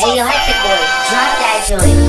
Hey, yo, hectic boy, drop that joint.